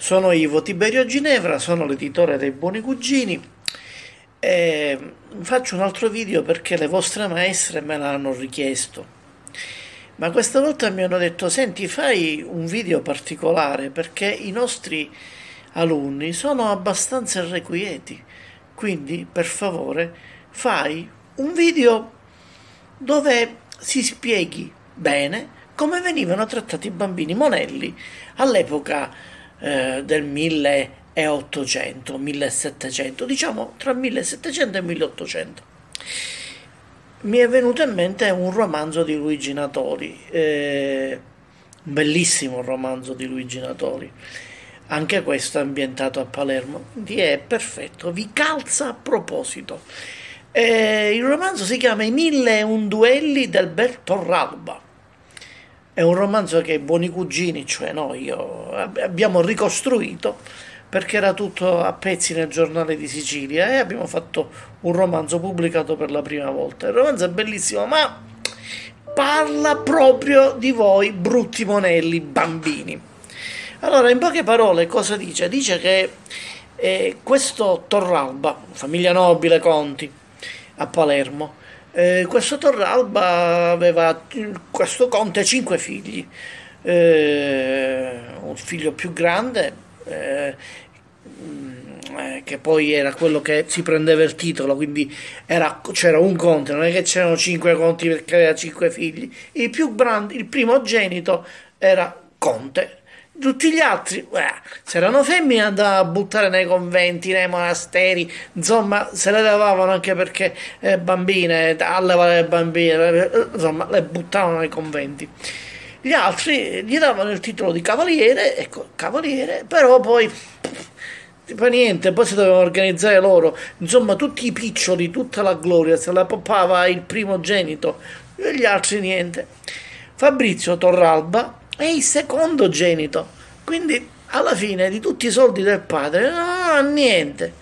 Sono Ivo Tiberio Ginevra, sono l'editore dei Buoni Cugini e faccio un altro video perché le vostre maestre me l'hanno richiesto. Ma questa volta mi hanno detto, senti, fai un video particolare perché i nostri alunni sono abbastanza irrequieti, quindi per favore fai un video dove si spieghi bene come venivano trattati i bambini monelli all'epoca eh, del 1800, 1700, diciamo tra 1700 e 1800. Mi è venuto in mente un romanzo di Luigi Natori, eh, un bellissimo romanzo di Luigi Natori, anche questo ambientato a Palermo, quindi è perfetto, vi calza a proposito. Eh, il romanzo si chiama I mille e un duelli del bel Torralba è un romanzo che i buoni cugini, cioè noi, abbiamo ricostruito perché era tutto a pezzi nel giornale di Sicilia e abbiamo fatto un romanzo pubblicato per la prima volta. Il romanzo è bellissimo, ma parla proprio di voi, brutti monelli, bambini. Allora, in poche parole, cosa dice? Dice che eh, questo Torralba, famiglia nobile Conti, a Palermo, eh, questo Torralba aveva, questo conte, cinque figli, eh, un figlio più grande, eh, eh, che poi era quello che si prendeva il titolo, quindi era, c'era un conte, non è che c'erano cinque conti perché aveva cinque figli, il più grande, il primogenito era conte, tutti gli altri, eh, se erano femmine andavano a buttare nei conventi, nei monasteri, insomma se le levavano anche perché eh, bambine, allevare le bambine, eh, insomma le buttavano nei conventi. Gli altri gli davano il titolo di cavaliere, ecco, cavaliere, però poi fa niente, poi si dovevano organizzare loro, insomma tutti i piccioli, tutta la gloria, se la poppava il primogenito, e gli altri niente. Fabrizio Torralba è il secondo genito, quindi alla fine di tutti i soldi del padre non ha niente.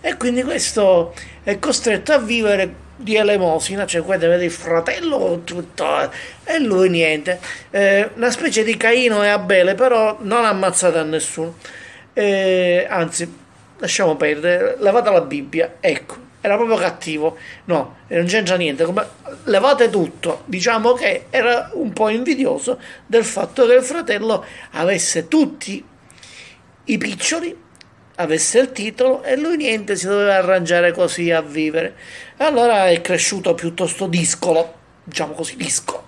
E quindi questo è costretto a vivere di elemosina, cioè qua vede il fratello tutto, e lui niente. Eh, una specie di Caino e Abele, però non ha ammazzato a nessuno. Eh, anzi, lasciamo perdere, levate la Bibbia, ecco, era proprio cattivo. No, non c'entra niente. Come, levate tutto. Diciamo che era un po' invidioso del fatto che il fratello avesse tutti i piccioli, avesse il titolo e lui niente, si doveva arrangiare così a vivere. Allora è cresciuto piuttosto discolo, diciamo così, discolo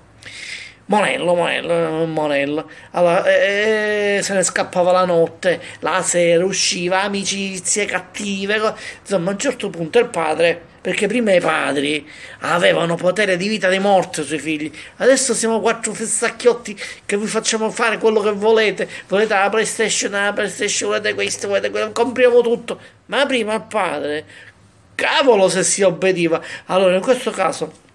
Monello, Monello, Monello. Allora, eh, se ne scappava la notte, la sera, usciva, amicizie cattive. Insomma, a un certo punto il padre, perché prima i padri avevano potere di vita e di morte sui figli, adesso siamo quattro fessacchiotti che vi facciamo fare quello che volete. Volete la PlayStation, la PlayStation, volete questo, volete quello, compriamo tutto. Ma prima il padre, cavolo se si obbediva. Allora, in questo caso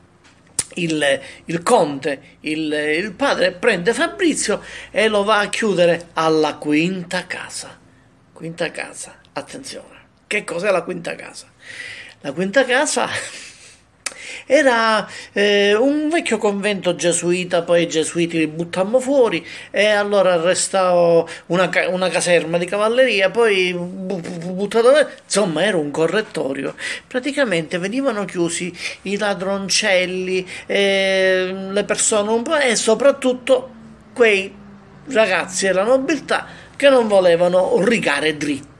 il, il conte, il, il, padre, prende Fabrizio e lo va a chiudere alla quinta casa. Quinta casa, attenzione, che cos'è la quinta casa? La quinta casa era eh, un vecchio convento gesuita, poi i gesuiti li buttammo fuori e allora restò una, una caserma di cavalleria, poi buttato insomma era un correttorio. Praticamente venivano chiusi i ladroncelli, eh, le persone un po' e soprattutto quei ragazzi della nobiltà che non volevano rigare dritto.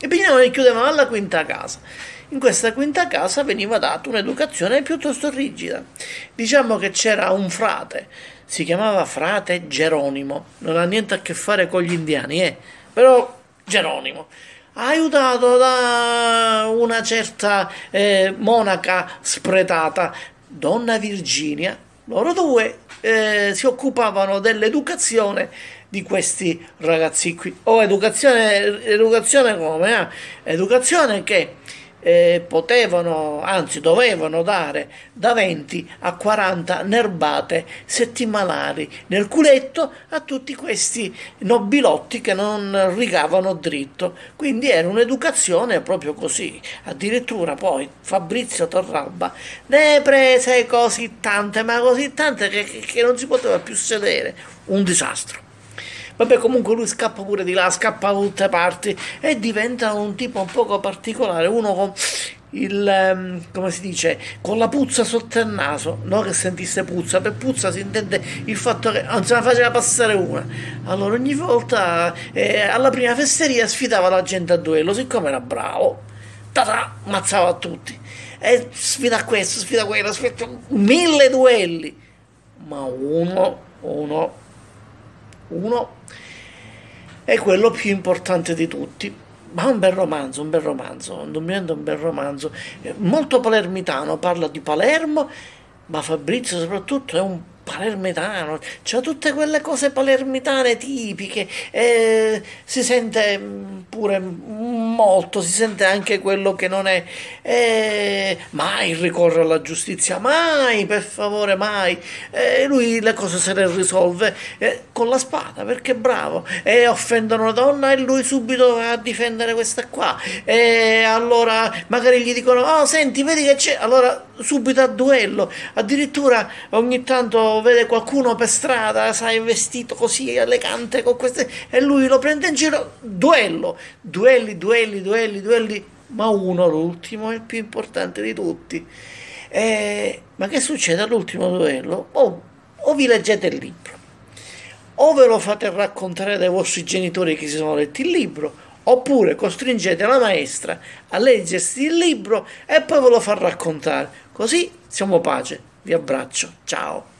E bisognava li chiudevano alla quinta casa. In questa quinta casa veniva data un'educazione piuttosto rigida. Diciamo che c'era un frate, si chiamava frate Geronimo, non ha niente a che fare con gli indiani, eh? però Geronimo aiutato da una certa eh, monaca spretata, donna Virginia. Loro due eh, si occupavano dell'educazione di questi ragazzi qui. O oh, educazione, educazione come? Eh? Educazione che eh, potevano, anzi dovevano dare da 20 a 40 nerbate settimanali nel culetto a tutti questi nobilotti che non rigavano dritto. Quindi era un'educazione proprio così. Addirittura poi Fabrizio Torralba ne prese così tante, ma così tante che, che non si poteva più sedere. Un disastro. Vabbè, comunque lui scappa pure di là, scappa da tutte parti e diventa un tipo un poco particolare, uno con il ehm, come si dice con la puzza sotto il naso non che sentisse puzza per puzza si intende il fatto che non se la faceva passare una. Allora ogni volta eh, alla prima fesseria sfidava la gente a duello siccome era bravo. Tata, ammazzava tutti. E sfida questo sfida quello sfida mille duelli. Ma uno uno uno è quello più importante di tutti. Ma un bel romanzo, un bel romanzo, indubbiamente un bel romanzo, molto palermitano, parla di Palermo, ma Fabrizio soprattutto è un palermitano, c'ha tutte quelle cose palermitane tipiche, eh, si sente mm, pure molto, si sente anche quello che non è, eh, mai ricorre alla giustizia, mai, per favore, mai, eh, lui le cose se le risolve eh, con la spada, perché è bravo, e offendono una donna e lui subito va a difendere questa qua, e allora magari gli dicono, oh senti, vedi che c'è, allora subito a duello, addirittura ogni tanto vede qualcuno per strada, sai, vestito così elegante con queste e lui lo prende in giro, duello, duelli, duelli, duelli, duelli, ma uno, l'ultimo, è il più importante di tutti. Eh, ma che succede all'ultimo duello? Oh, o vi leggete il libro, o ve lo fate raccontare dai vostri genitori che si sono letti il libro, oppure costringete la maestra a leggersi il libro e poi ve lo fa raccontare. Così siamo pace. Vi abbraccio. Ciao.